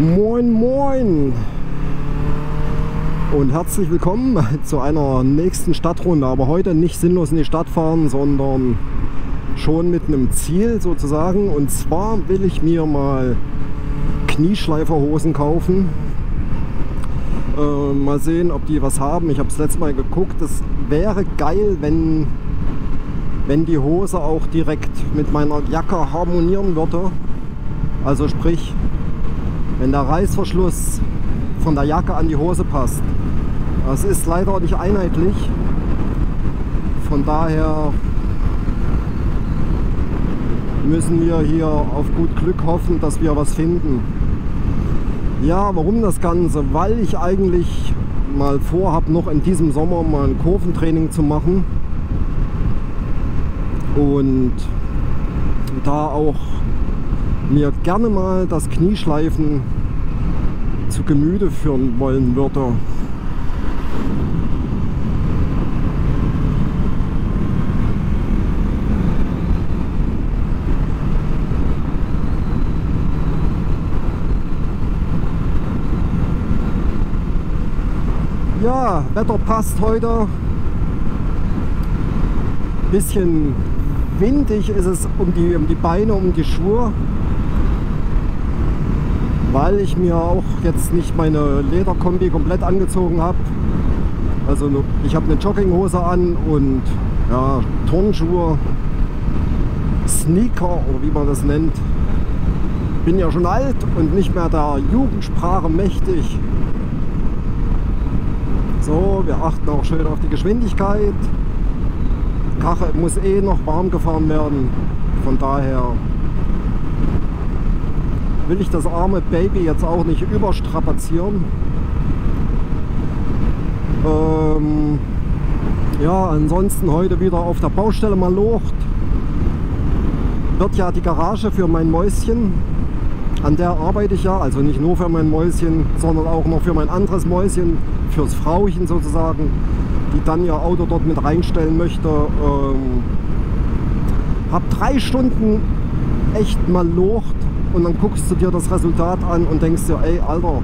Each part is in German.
Moin, moin und herzlich willkommen zu einer nächsten Stadtrunde. Aber heute nicht sinnlos in die Stadt fahren, sondern schon mit einem Ziel sozusagen. Und zwar will ich mir mal Knieschleiferhosen kaufen. Äh, mal sehen, ob die was haben. Ich habe es letztes Mal geguckt. Es wäre geil, wenn, wenn die Hose auch direkt mit meiner Jacke harmonieren würde. Also sprich, wenn der Reißverschluss von der Jacke an die Hose passt. Das ist leider nicht einheitlich. Von daher müssen wir hier auf gut Glück hoffen, dass wir was finden. Ja, warum das Ganze? Weil ich eigentlich mal vorhabe, noch in diesem Sommer mal ein Kurventraining zu machen. Und da auch mir gerne mal das Knieschleifen zu Gemüte führen wollen würde. Ja, Wetter passt heute. Bisschen windig ist es um die, um die Beine, um die Schuhe weil ich mir auch jetzt nicht meine Lederkombi komplett angezogen habe. Also ich habe eine Jogginghose an und ja, Turnschuhe, Sneaker oder wie man das nennt. Bin ja schon alt und nicht mehr der Jugendsprache mächtig. So, wir achten auch schön auf die Geschwindigkeit. Die Karre muss eh noch warm gefahren werden. Von daher will ich das arme Baby jetzt auch nicht überstrapazieren. Ähm, ja, ansonsten heute wieder auf der Baustelle mal locht. Wird ja die Garage für mein Mäuschen, an der arbeite ich ja, also nicht nur für mein Mäuschen, sondern auch noch für mein anderes Mäuschen, fürs Frauchen sozusagen, die dann ihr Auto dort mit reinstellen möchte. Ähm, hab drei Stunden echt mal locht und dann guckst du dir das Resultat an und denkst dir, ey, Alter,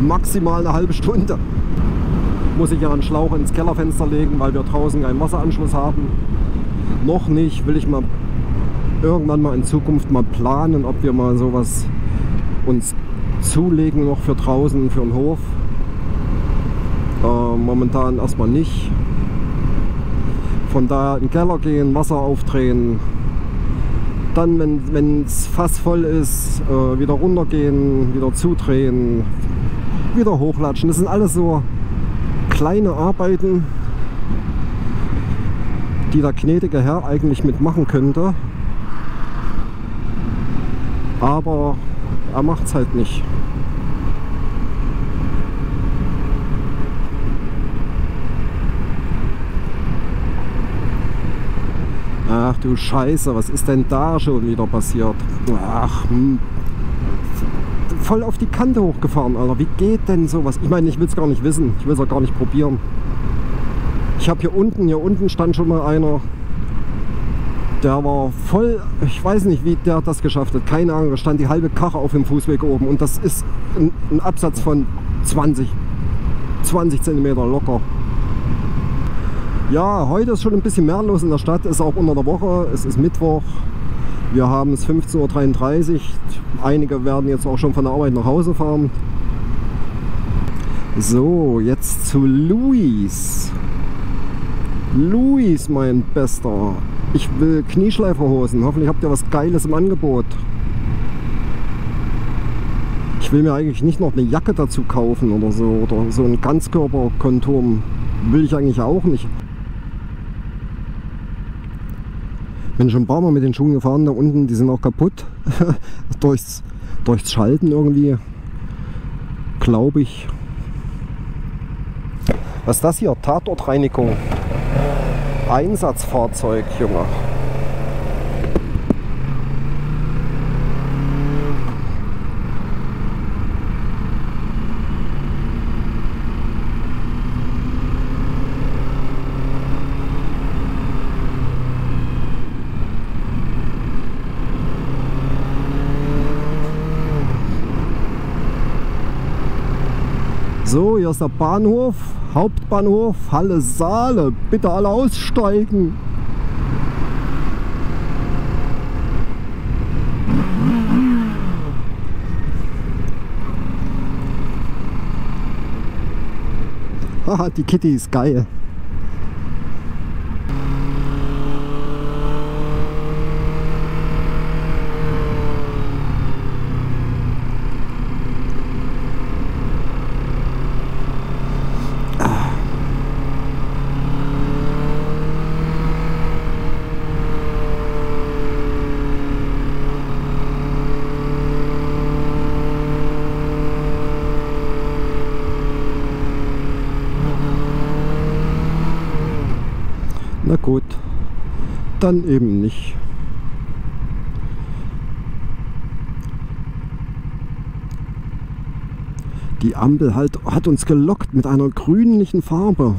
maximal eine halbe Stunde muss ich ja einen Schlauch ins Kellerfenster legen, weil wir draußen keinen Wasseranschluss haben. Noch nicht, will ich mal irgendwann mal in Zukunft mal planen, ob wir mal sowas uns zulegen noch für draußen, für den Hof. Äh, momentan erstmal nicht. Von daher in den Keller gehen, Wasser aufdrehen, dann, wenn es fast voll ist, äh, wieder runtergehen, wieder zudrehen, wieder hochlatschen. Das sind alles so kleine Arbeiten, die der gnädige Herr eigentlich mitmachen könnte. Aber er macht es halt nicht. Ach du Scheiße, was ist denn da schon wieder passiert? Ach, hm. voll auf die Kante hochgefahren, Alter. Wie geht denn sowas? Ich meine, ich will es gar nicht wissen. Ich will es auch gar nicht probieren. Ich habe hier unten, hier unten stand schon mal einer. Der war voll, ich weiß nicht, wie der das geschafft hat. Keine Ahnung, da stand die halbe Karre auf dem Fußweg oben. Und das ist ein, ein Absatz von 20, 20 Zentimeter locker. Ja, heute ist schon ein bisschen mehr los in der Stadt, ist auch unter der Woche, es ist Mittwoch. Wir haben es 15.33 Uhr. Einige werden jetzt auch schon von der Arbeit nach Hause fahren. So, jetzt zu Luis. Luis, mein Bester. Ich will Knieschleiferhosen. Hoffentlich habt ihr was Geiles im Angebot. Ich will mir eigentlich nicht noch eine Jacke dazu kaufen oder so. Oder so ein Ganzkörperkonturm. Will ich eigentlich auch nicht. Bin schon ein paar Mal mit den Schuhen gefahren, da unten, die sind auch kaputt. durchs, durchs Schalten irgendwie, glaube ich. Was ist das hier? Tatortreinigung. Einsatzfahrzeug, Junge. So, hier ist der Bahnhof, Hauptbahnhof, Halle Saale. Bitte alle aussteigen. Haha, die Kitty ist geil. Na gut, dann eben nicht. Die Ampel halt, hat uns gelockt mit einer grünlichen Farbe,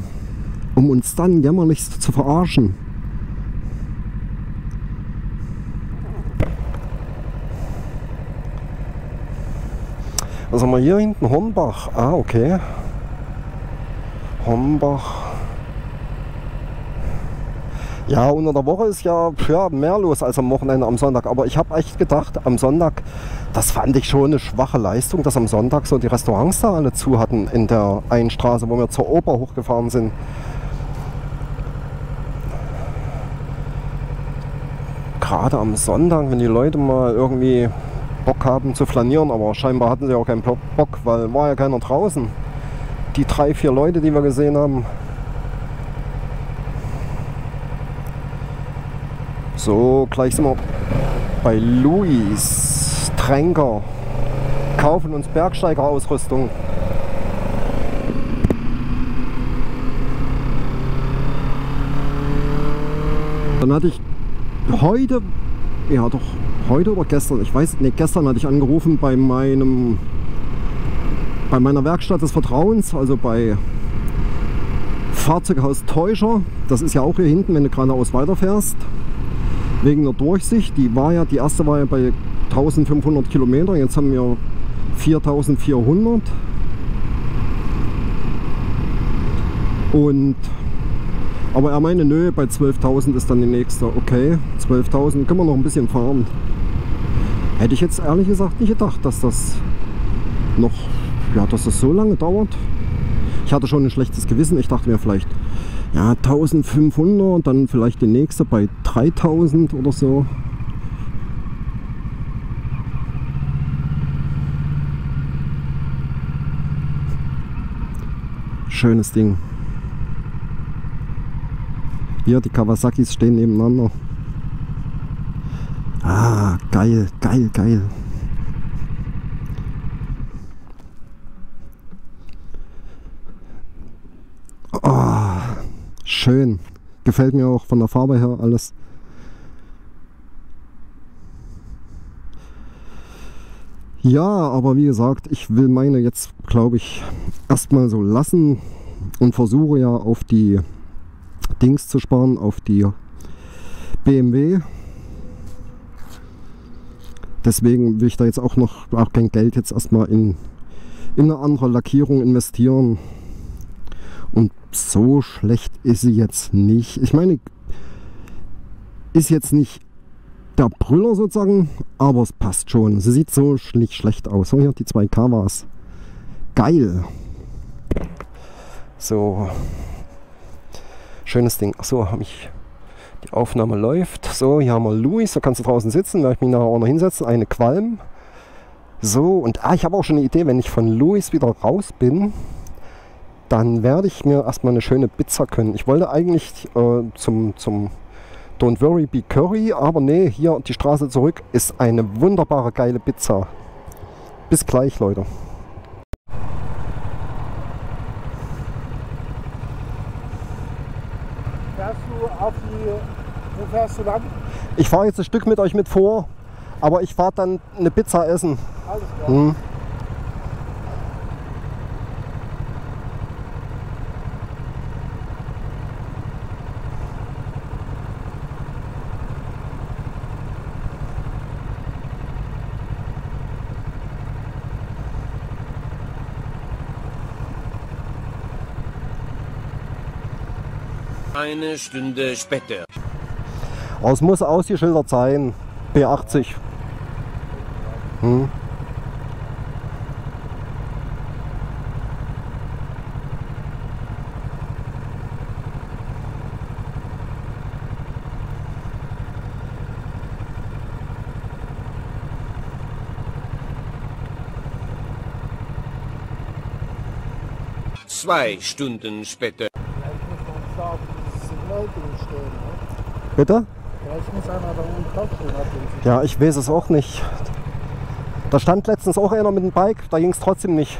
um uns dann jämmerlichst zu verarschen. Was haben wir hier hinten? Hornbach. Ah, okay. Hornbach. Ja, unter der Woche ist ja, ja mehr los als am Wochenende am Sonntag. Aber ich habe echt gedacht, am Sonntag, das fand ich schon eine schwache Leistung, dass am Sonntag so die Restaurants da alle zu hatten in der einen Straße, wo wir zur Oper hochgefahren sind. Gerade am Sonntag, wenn die Leute mal irgendwie Bock haben zu flanieren, aber scheinbar hatten sie auch keinen Bock, weil war ja keiner draußen. Die drei, vier Leute, die wir gesehen haben, So, gleich sind wir bei Luis Tränker. Kaufen uns Bergsteigerausrüstung. Dann hatte ich heute, ja doch, heute oder gestern, ich weiß, nee, gestern hatte ich angerufen bei meinem, bei meiner Werkstatt des Vertrauens, also bei Fahrzeughaus Teuscher. Das ist ja auch hier hinten, wenn du geradeaus weiterfährst wegen der Durchsicht. Die war ja, die erste war ja bei 1500 Kilometer, jetzt haben wir 4400. Und aber er meinte, nö, bei 12.000 ist dann die nächste. Okay, 12.000 können wir noch ein bisschen fahren. Hätte ich jetzt ehrlich gesagt nicht gedacht, dass das noch, ja, dass das so lange dauert. Ich hatte schon ein schlechtes Gewissen. Ich dachte mir vielleicht, ja, 1500, dann vielleicht die nächste bei 3000 oder so. Schönes Ding. Hier, die Kawasakis stehen nebeneinander. Ah, geil, geil, geil. Schön. Gefällt mir auch von der Farbe her alles. Ja, aber wie gesagt, ich will meine jetzt, glaube ich, erstmal so lassen und versuche ja auf die Dings zu sparen, auf die BMW. Deswegen will ich da jetzt auch noch auch kein Geld jetzt erstmal in, in eine andere Lackierung investieren. Und so schlecht ist sie jetzt nicht. Ich meine, ist jetzt nicht der Brüller sozusagen, aber es passt schon. Sie sieht so nicht schlecht aus. So, hier die zwei Kawas. Geil. So. Schönes Ding. Achso, habe ich. Die Aufnahme läuft. So, hier haben wir Louis. Da kannst du draußen sitzen. Werde ich mich nachher auch noch hinsetzen. Eine Qualm. So, und ah, ich habe auch schon eine Idee, wenn ich von Louis wieder raus bin, dann werde ich mir erstmal eine schöne Pizza können. Ich wollte eigentlich äh, zum, zum Don't Worry Be Curry, aber nee, hier die Straße zurück ist eine wunderbare geile Pizza. Bis gleich, Leute. Fährst du auf die. Wo fährst du lang? Ich fahre jetzt ein Stück mit euch mit vor, aber ich fahre dann eine Pizza essen. Alles klar. Hm. Eine Stunde später. Es muss ausgeschildert sein. B80. Hm. Zwei Stunden später. Vielleicht muss man da auf dieses Bitte? Vielleicht muss einer da oben Signal. Ja, ich weiß es auch nicht. Da stand letztens auch einer mit dem Bike, da ging es trotzdem nicht.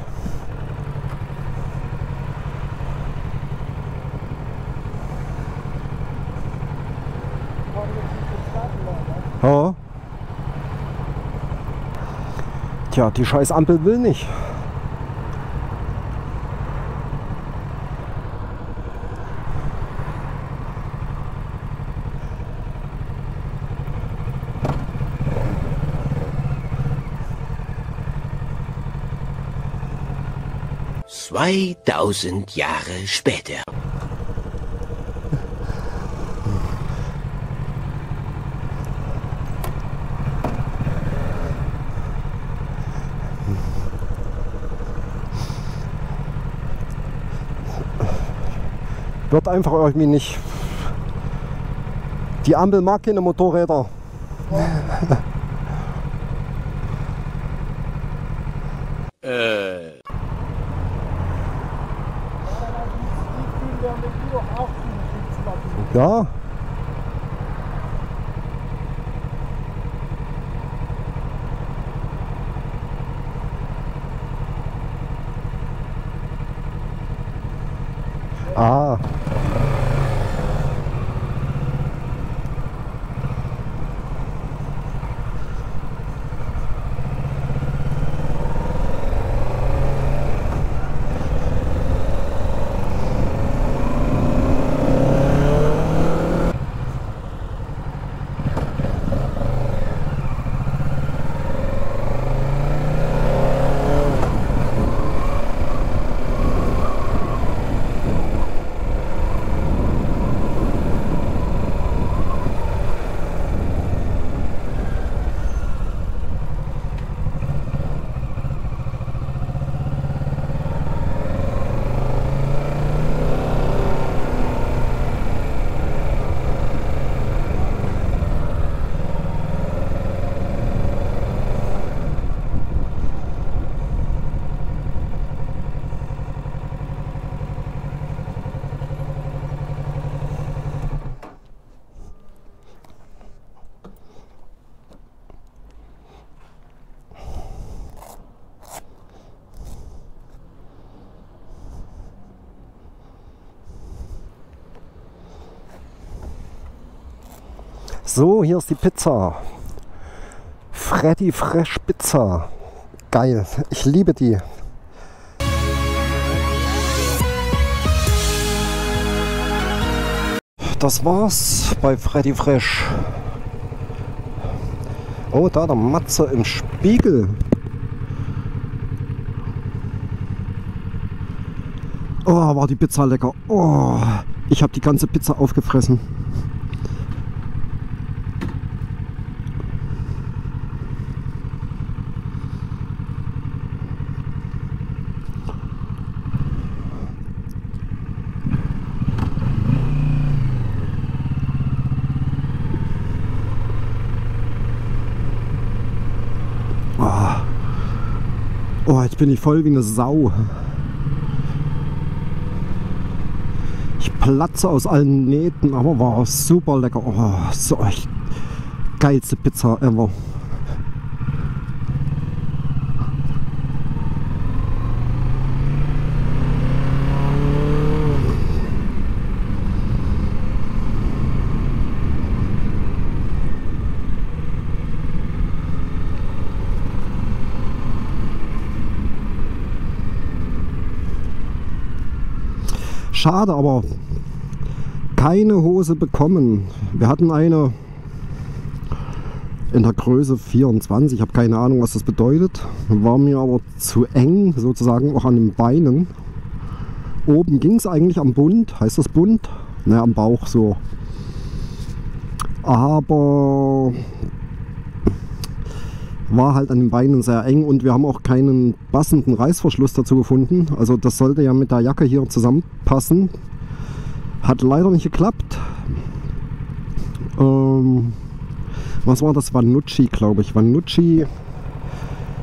Ja. Tja, die scheiß Ampel will nicht. Zweitausend Jahre später. Wird einfach irgendwie nicht. Die Ampel mag keine Motorräder. Äh, Đó. So, hier ist die Pizza. Freddy Fresh Pizza. Geil. Ich liebe die. Das war's bei Freddy Fresh. Oh, da der Matze im Spiegel. Oh, war die Pizza lecker. Oh, ich habe die ganze Pizza aufgefressen. Oh, jetzt bin ich voll wie eine Sau. Ich platze aus allen Nähten, aber war super lecker. Oh, so echt geilste Pizza ever. Schade, aber keine Hose bekommen. Wir hatten eine in der Größe 24. Ich habe keine Ahnung, was das bedeutet. War mir aber zu eng, sozusagen auch an den Beinen. Oben ging es eigentlich am Bund. Heißt das Bund? ne, am Bauch so. Aber war halt an den Beinen sehr eng und wir haben auch keinen passenden Reißverschluss dazu gefunden. Also das sollte ja mit der Jacke hier zusammenpassen. Hat leider nicht geklappt. Ähm, was war das? Vanucci, glaube ich. Vanucci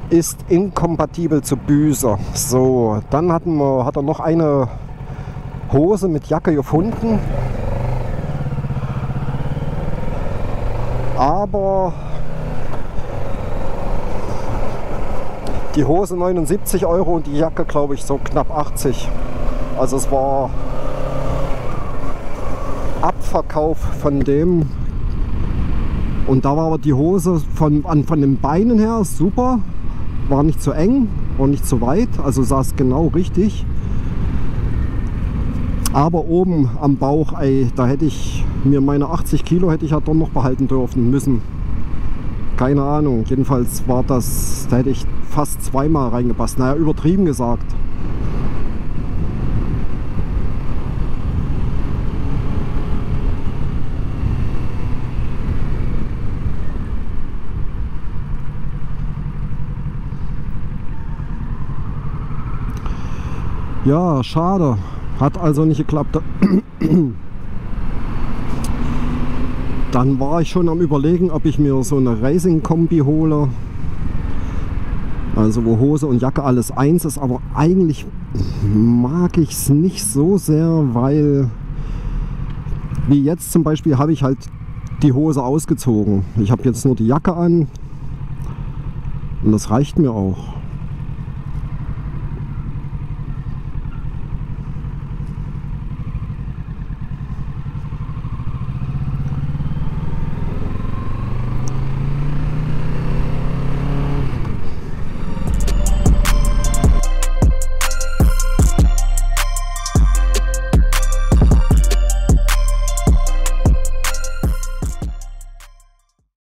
ist inkompatibel zu Büser. So, dann hatten wir, hat er noch eine Hose mit Jacke gefunden. Aber die Hose 79 Euro und die Jacke glaube ich so knapp 80. Also es war Abverkauf von dem. Und da war aber die Hose von, an, von den Beinen her super. War nicht zu eng, war nicht zu weit, also saß genau richtig. Aber oben am Bauch, ey, da hätte ich mir meine 80 Kilo hätte ich ja doch noch behalten dürfen müssen. Keine Ahnung. Jedenfalls war das, da hätte ich fast zweimal reingepasst. Naja, übertrieben gesagt. Ja, schade. Hat also nicht geklappt. Dann war ich schon am überlegen, ob ich mir so eine Racing-Kombi hole. Also wo Hose und Jacke alles eins ist, aber eigentlich mag ich es nicht so sehr, weil wie jetzt zum Beispiel habe ich halt die Hose ausgezogen. Ich habe jetzt nur die Jacke an und das reicht mir auch.